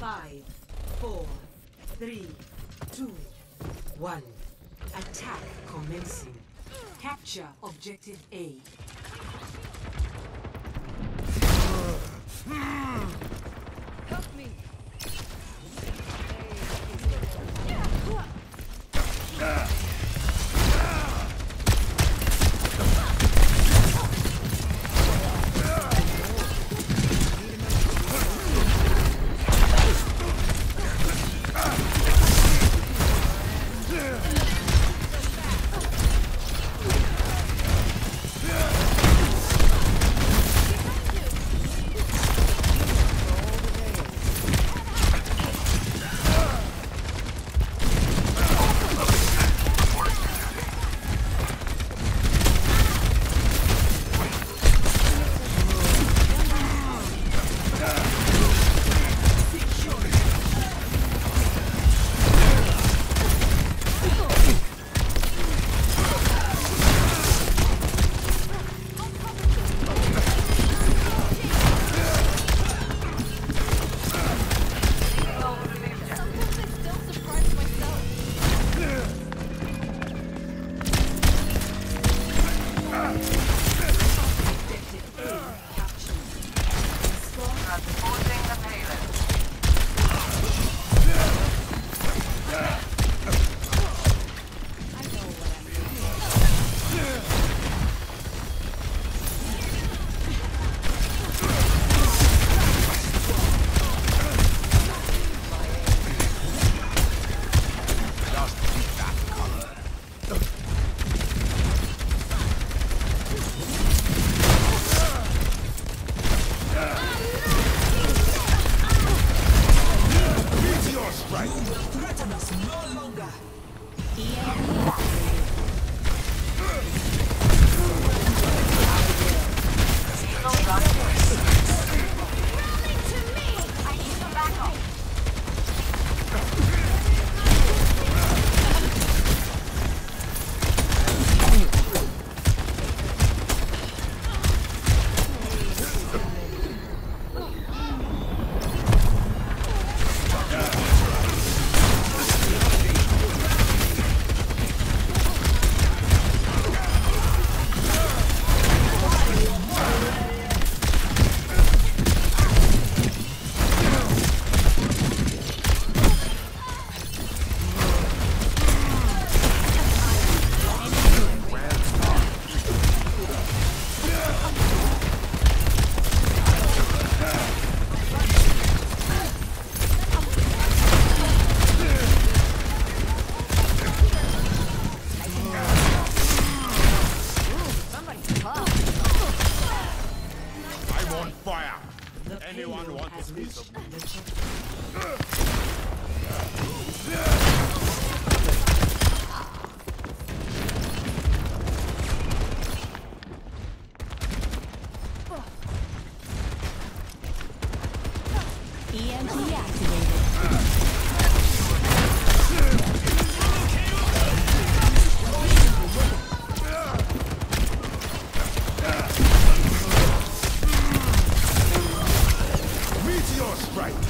Five, four, three, two, one. Attack commencing. Capture objective A. no longer. Yeah. Anyone want a piece of me? right.